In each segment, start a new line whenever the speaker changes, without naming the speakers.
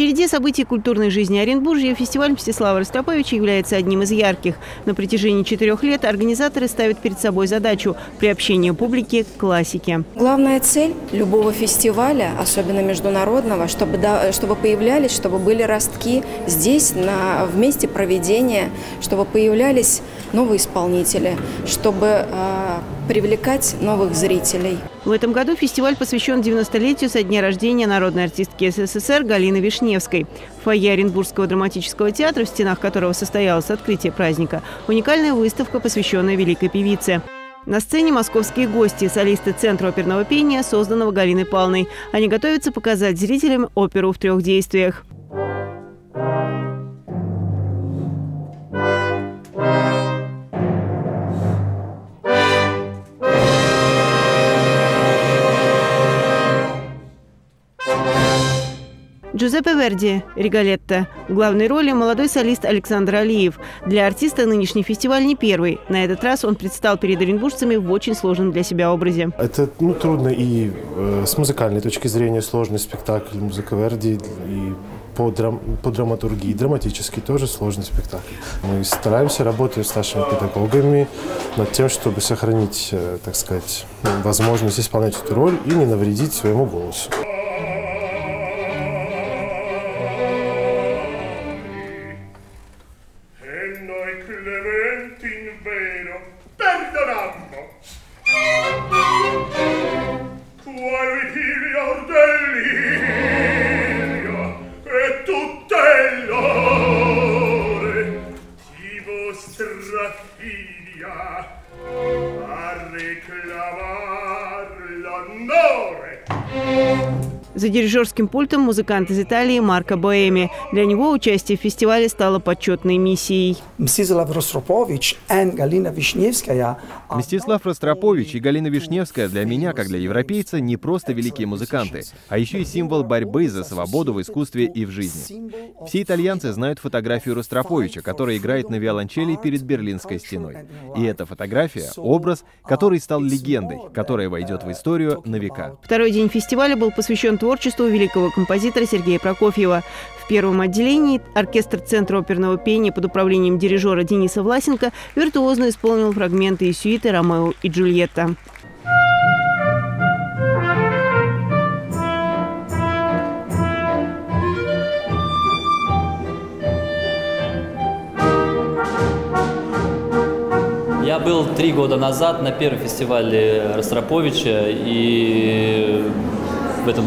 череде событий культурной жизни Оренбуржья фестиваль Мстислава Ростроповича является одним из ярких. На протяжении четырех лет организаторы ставят перед собой задачу приобщения публики к классике.
Главная цель любого фестиваля, особенно международного, чтобы, да, чтобы появлялись, чтобы были ростки здесь, на, в месте проведения, чтобы появлялись новые исполнители, чтобы э, привлекать новых зрителей.
В этом году фестиваль посвящен 90-летию со дня рождения народной артистки СССР Галины Вишневской. В фойе Оренбургского драматического театра, в стенах которого состоялось открытие праздника, уникальная выставка, посвященная великой певице. На сцене московские гости, солисты Центра оперного пения, созданного Галиной Палной. Они готовятся показать зрителям оперу в трех действиях. Джузеппе Верди, Ригалетта. В главной роли молодой солист Александр Алиев. Для артиста нынешний фестиваль не первый. На этот раз он предстал перед оренбуржцами в очень сложном для себя образе.
Это ну, трудно и э, с музыкальной точки зрения сложный спектакль музыка Верди, и по, драм, по драматургии, драматический тоже сложный спектакль. Мы стараемся, работаем с нашими педагогами над тем, чтобы сохранить, э, так сказать, возможность исполнять эту роль и не навредить своему голосу. Signore!
За дирижерским пультом музыкант из Италии Марко Боэми. Для него участие в фестивале стало почетной миссией.
Мстислав Ростропович и Галина Вишневская.
Мстислав Ростропович и Галина Вишневская для меня, как для европейца, не просто великие музыканты, а еще и символ борьбы за свободу в искусстве и в жизни. Все итальянцы знают фотографию Ростроповича, который играет на виолончели перед Берлинской стеной. И эта фотография — образ, который стал легендой, которая войдет в историю на века.
Второй день фестиваля был посвящен творчеству великого композитора Сергея Прокофьева. В первом отделении оркестр Центра оперного пения под управлением дирижера Дениса Власенко виртуозно исполнил фрагменты из сюиты «Ромео и Джульетта».
Я был три года назад на первом фестивале Ростроповича, и в этом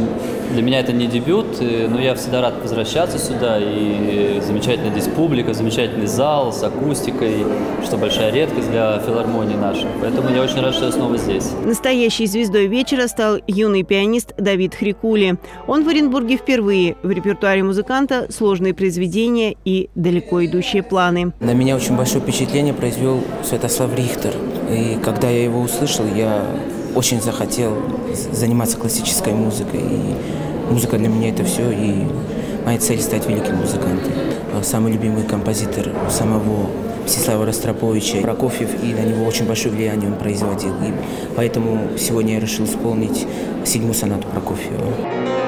для меня это не дебют, но я всегда рад возвращаться сюда. И замечательная здесь публика, замечательный зал с акустикой, что большая редкость для филармонии нашей. Поэтому я очень рад, что я снова здесь.
Настоящей звездой вечера стал юный пианист Давид Хрикули. Он в Оренбурге впервые. В репертуаре музыканта сложные произведения и далеко идущие планы.
На меня очень большое впечатление произвел Святослав Рихтер. И когда я его услышал, я очень захотел заниматься классической музыкой. И музыка для меня это все, и моя цель стать великим музыкантом. Самый любимый композитор самого Мстислава Ростроповича, Прокофьев, и на него очень большое влияние он производил. И поэтому сегодня я решил исполнить седьмую сонату Прокофьева.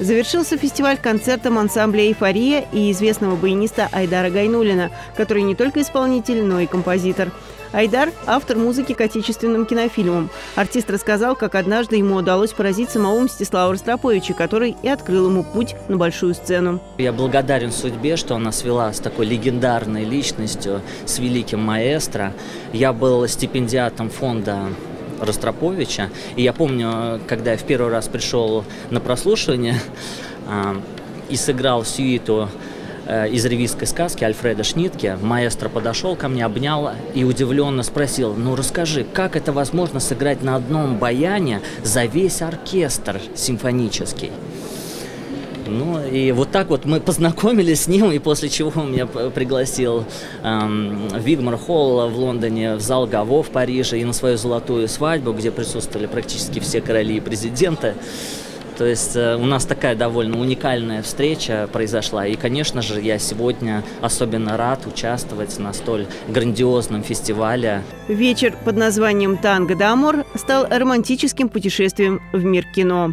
Завершился фестиваль концертом ансамбля «Эйфория» и известного баяниста Айдара Гайнулина, который не только исполнитель, но и композитор. Айдар – автор музыки к отечественным кинофильмам. Артист рассказал, как однажды ему удалось поразить самого Мстислава Ростроповича, который и открыл ему путь на большую сцену.
Я благодарен судьбе, что она свела с такой легендарной личностью, с великим маэстро. Я был стипендиатом фонда Ростроповича. И я помню, когда я в первый раз пришел на прослушивание э, и сыграл сюиту из ревизской сказки Альфреда Шнитке, маэстро подошел ко мне, обнял и удивленно спросил, ну расскажи, как это возможно сыграть на одном баяне за весь оркестр симфонический? Ну и вот так вот мы познакомились с ним, и после чего он меня пригласил эм, в Вигмар Холл в Лондоне, в зал Гаво в Париже и на свою золотую свадьбу, где присутствовали практически все короли и президенты. То есть э, у нас такая довольно уникальная встреча произошла. И, конечно же, я сегодня особенно рад участвовать на столь грандиозном фестивале.
Вечер под названием «Танго Дамор» стал романтическим путешествием в мир кино.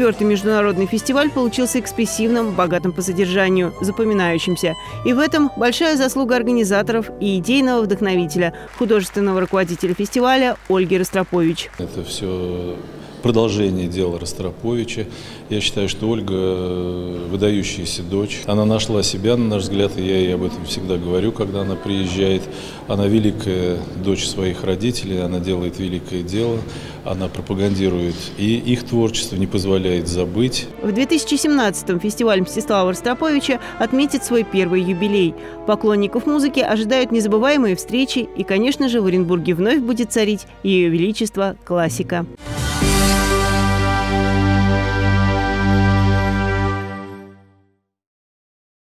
Четвертый международный фестиваль получился экспрессивным, богатым по содержанию, запоминающимся. И в этом большая заслуга организаторов и идейного вдохновителя, художественного руководителя фестиваля Ольги Ростропович.
Это все продолжение дела Ростроповича. Я считаю, что Ольга э, выдающаяся дочь. Она нашла себя, на наш взгляд, и я ей об этом всегда говорю, когда она приезжает. Она великая дочь своих родителей, она делает великое дело, она пропагандирует и их творчество, не позволяет забыть.
В 2017-м фестиваль Мстислава Ростроповича отметит свой первый юбилей. Поклонников музыки ожидают незабываемые встречи, и, конечно же, в Оренбурге вновь будет царить Ее Величество классика.